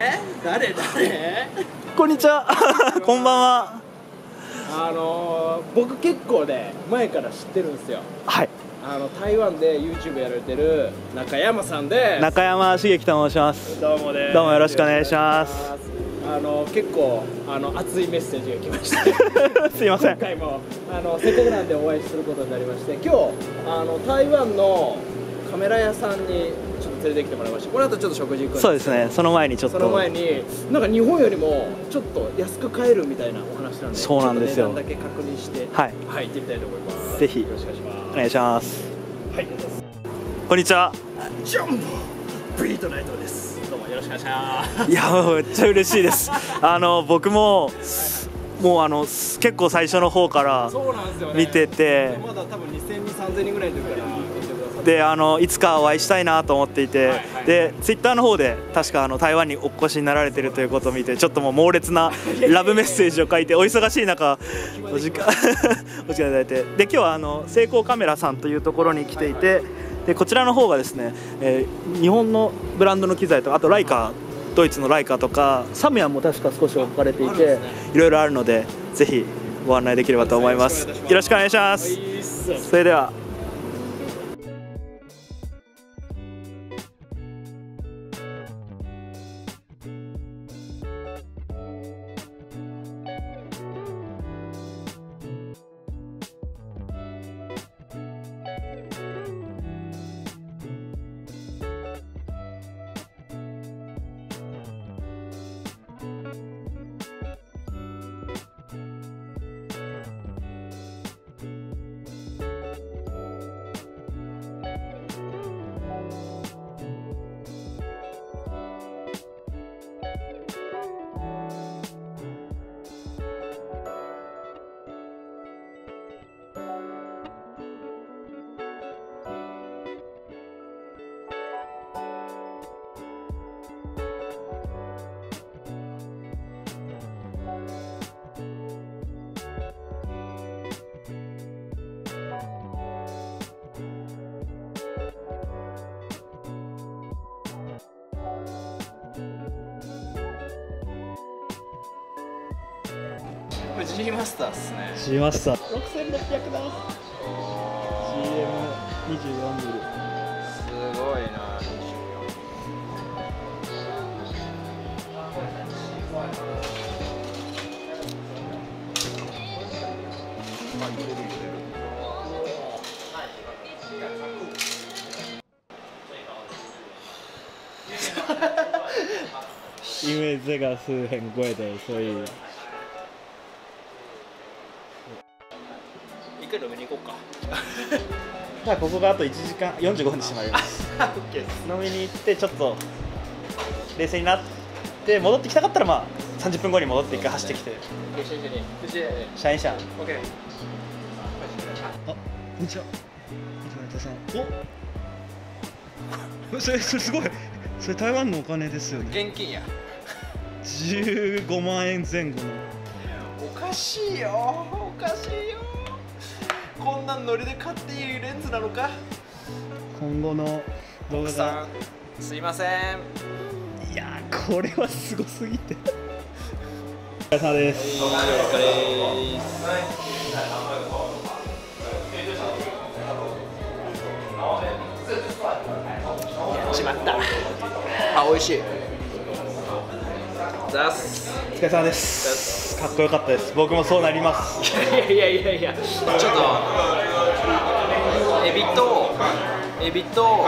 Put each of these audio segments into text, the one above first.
え？誰？誰？こんにちは。こんばんは。あのー、僕結構ね前から知ってるんですよ。はい。あの台湾で YouTube やられてる中山さんで。す中山茂樹と申します。どうもです。どうもよろしくお願いします。あの結構あの熱いメッセージが来ました すいません。今回もあのせっかくなんでお会いすることになりまして。今日あの台湾のカメラ屋さんに連れてきてもらいました。この後ちょっと食事行くんそうですね。その前にちょっと。その前になんか日本よりもちょっと安く買えるみたいなお話なんで。そうなんですよ。だけ確認して。はい。はい行ってみたいと思います。ぜひよろしくお願いします。お願いします。はい。こんにちは。ジャンボビートナイトです。どうもよろしくお願いします。いやもうめっちゃ嬉しいです。あの僕ももうあの結構最初の方から見てて。まだ多分2000人3000人ぐらいの時からであのいつかお会いしたいなと思っていて、はいはい。でツイッターの方で確かあの台湾にお越しになられてるということを見てちょっともう猛烈な ラブメッセージを書いてお忙しい中お時間 お時間いただいて。で今日はあの成功カメラさんというところに来ていてでこちらの方がですね、えー日本のブランドの機材とあとライカドイツのライカとかサムヤンも確か少し置かれていていろいろあるのでぜひご案内できればと思います。よろしくお願いします。はい。それではれ G マスターっすね。しました6600だ GM24 ミリすごいな因为这个是很贵的，所以 一回飲みに行こうかまあここがあと1時間45分で閉まります。飲みに行ってちょっと冷静になって戻ってきたかったらまあ30分後に戻って一回走ってきて。一緒に一緒にシャインシャン。OK あ、こんにちは。藤田さん。お。それそれすごい。それ台湾のお金ですよね。現金や15万円前後の。おかしいよおかしいよこんなんノリで買っていいレンズなのか？今後の動画が。んすいませんいやーこれはすごすぎて。お疲れ様です。お疲れですやっちまったあ美味しいザスお疲れ様です。かっこよかったです。僕もそうなります。いやいやいやいやちょっとエビとエビと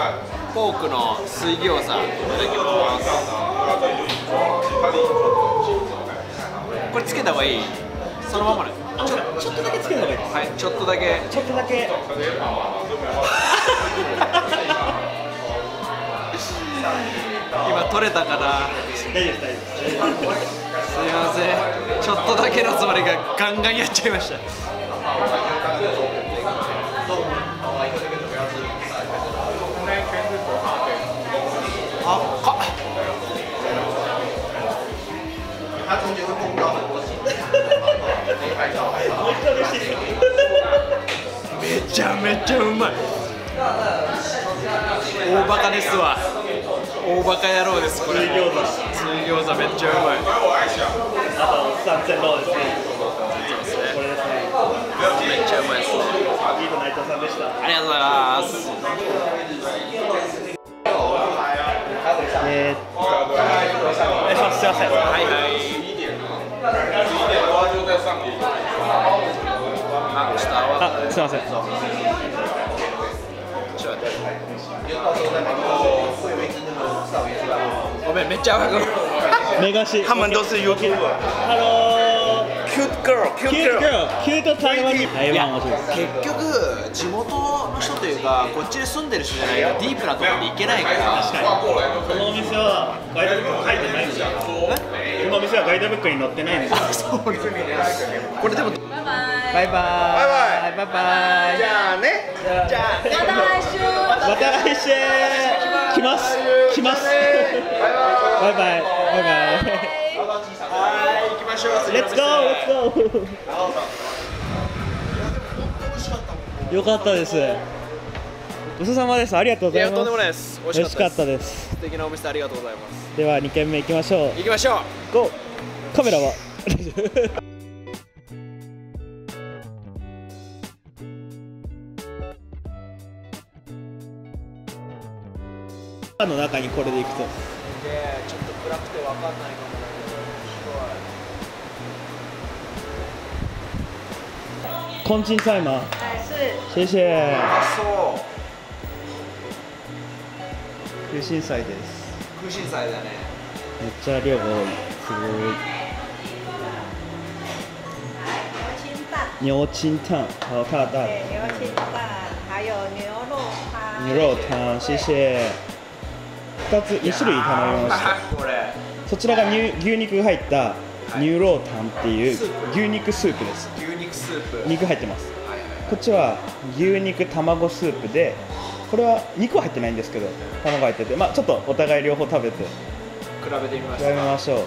ポークの水餃子いただきますこれつけた方がいい？そのままねちょっとだけつけた方がいいです。はいちょっとだけちょっとだけ。今取れたかな。すいません。ちょっとだけのつもりがガンガンやっちゃいましたバカ野郎ですこれ。水餃子。水餃子っちゃうまい。あと三千ローですね。ですねこれですね。めっちゃうまいですね。ビート内藤さんでした。ありがとうございます。えー、お願いします。すいません。はいはい。あちょっと泡あすいません。ちょっと待って。ごめっちゃ赤くメガシ他们都是 YouTuber。ハロー。Cute girl, キ cute ュート girl。キュート台湾に台湾結局地元の人というかこっちに住んでる人じゃないとディープなところに行けないから。このお店はガイドブック書いてないんですよこのお店はガイドブックに載ってないん ですよこれでもバイバイ。バイバイ。バイバイ。じゃあね。じゃあね。また来週来ます。来ます。バイバイ。バイバイ。はい行きましょう。レッツゴー。レッツゴー。よかったです。ごちそうさまです。ありがとうごいざいます。やとんでもないです。美味しかったたです。素敵なお店ありがとうございます。では2軒目行きましょう。行きましょう。ゴー。カメラは？あの中にこれで行くと。でちょっと暗くてわかんないかもだ昆虫菜嘛是谢谢そう。空心菜です。空心菜だね。めっちゃ量が多い。すごい。牛清湯好大大对，牛清淡，还有牛肉汤。牛肉湯谢谢2つ2種類頼みましたそちらが牛牛肉が入った牛肉タンっていう牛肉スープです。牛肉スープ。はい肉入ってます。はいこっちは牛肉卵スープでこれは肉は入ってないんですけど卵入っててまあちょっとお互い両方食べて。比べてみまし比べましょう。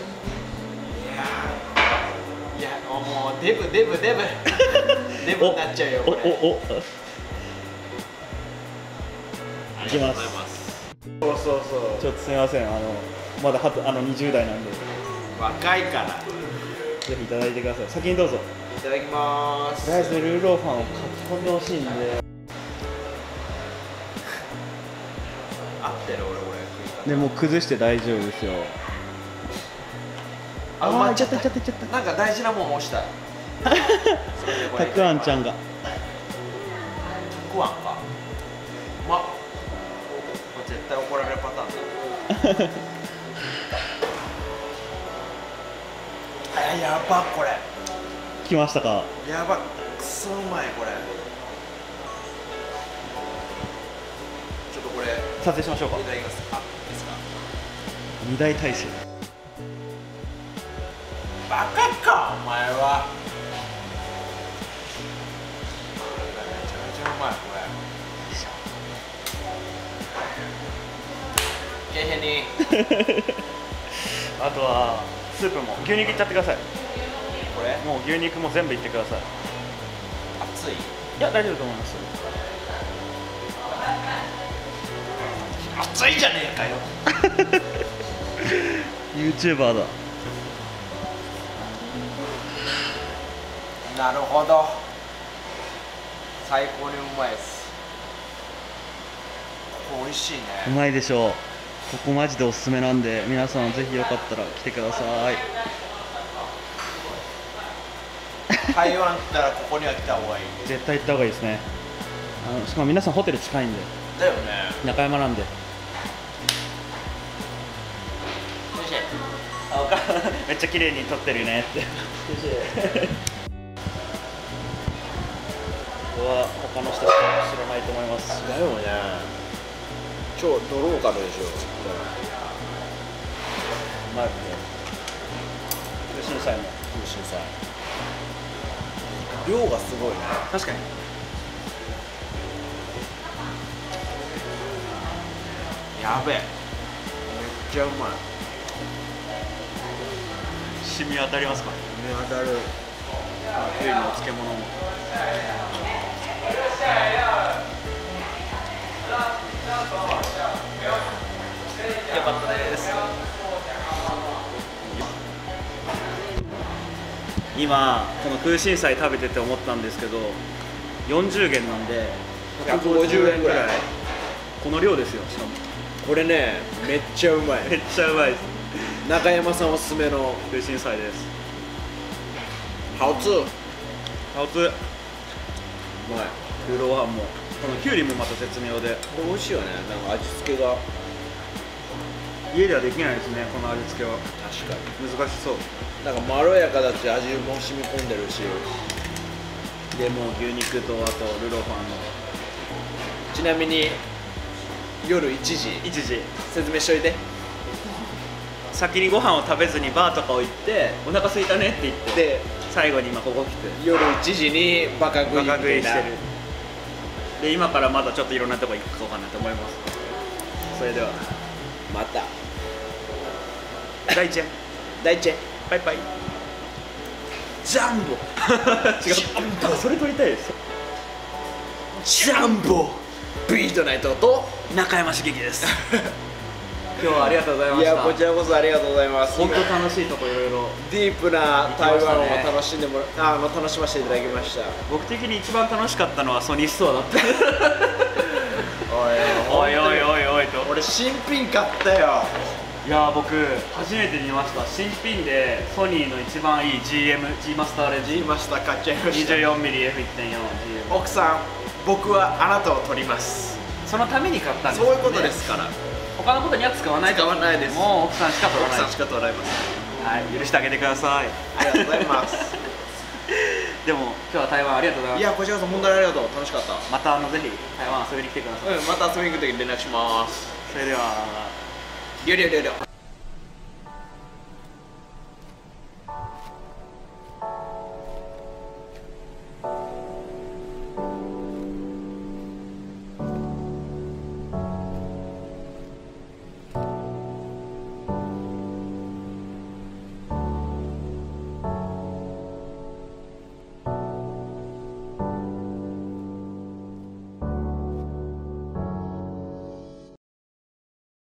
いやもうデブデブデブ。デブになっちゃうよおこれ。おおいきますそうそうそう。ちょっとすみません。あのまだあの20代なんで。ぜ若いから。ひいただいてください。先にどうぞ。いただきまーす。とりあえずルーローファンを書き込んでほしいんで。合ってる俺俺でもう崩して大丈夫ですよ。ああーいっちゃったたいっちゃったいっちゃったなんか大事なもん押した たくあんちゃんが対怒られるパターン。だ あやばこれ。来ましたか？やばくそうまいこれ。ちょっとこれい撮影しましょうか。二大体制バカかお前は。めちゃめちゃうまいこれけへに。あとはスープも牛肉いっちゃってください。これ？もう牛肉も全部いってください。熱い。いや大丈夫と思います。熱いじゃねえかよ。YouTuber だ。なるほど。最高にうまいです。ここ美味しいね。うまいでしょうここマジでおすすめなんで皆さんぜひよかったら来てください。台湾来たらここには来た方がいい絶対行った方がいいですね。あのしかも皆さんホテル近いんでだよね。中山なんで。めっちゃ綺麗に撮ってるねって。ここは他の人しか知らないと思います。だよね超ドローカルでしょうまいね。空心菜も空心菜量がすごいね。確かにやべえめっちゃうまい染み当たりますか目当たる冬のお漬物もよかったです。今この空心菜食べてて思ったんですけど40元なんで150円ぐらい。この量ですよしかも。これねめっちゃうまい。めっちゃうまいです。中山さんおすすめの。空心菜です。ハウツー。うまい。ハンもこのきゅうりもまた絶妙で。これ美味しいよね。なんか味付けが。家ではできないですねこの味付けは。確かに。難しそう。なんかまろやかだし味も染み込んでるし。でもう牛肉とあとルーローハンの。ちなみに夜1時。1時。説明しといて。先にご飯を食べずにバーとかを行ってお腹空いたねって言ってで最後に今ここ来て。夜1時にバカ食いみたバカ食いしてるで今からまだちょっといろんなとこ行こうかなと思います。それでは。また。大ちゃん。大ちゃん。バイバイ。ジャンボ。違う。あそれ撮りたいです。ジャンボ。ビートナイトと中山茂樹です 今日はありがとうございました。いやこちらこそありがとうございます。本当楽しいとこいろいろディープな台湾を楽しんでもらあの楽しませていただきました。僕的に一番楽しかったのはソニーストアだった。おおいおいおいおい。と俺新品買ったよ。いやー僕初めて見ました。新品でソニーの一番いい GMG マスターレンズ言いました買っちゃいました。24mmF1.4GM 奥さん僕はあなたを取りますそのために買ったんですそういうことですから。他のことには使わない使わないです。もう奥さんしか取らない。奥さんしか取られませんはい。許してあげてください。ありがとうございます。でも今日は台湾ありがとうございます。いやこちらこそ本当にありがとう。楽しかった。またあのぜひ台湾遊びに来てください、うんまた遊びに行く時に連絡します。それでは。りょりょりょりょ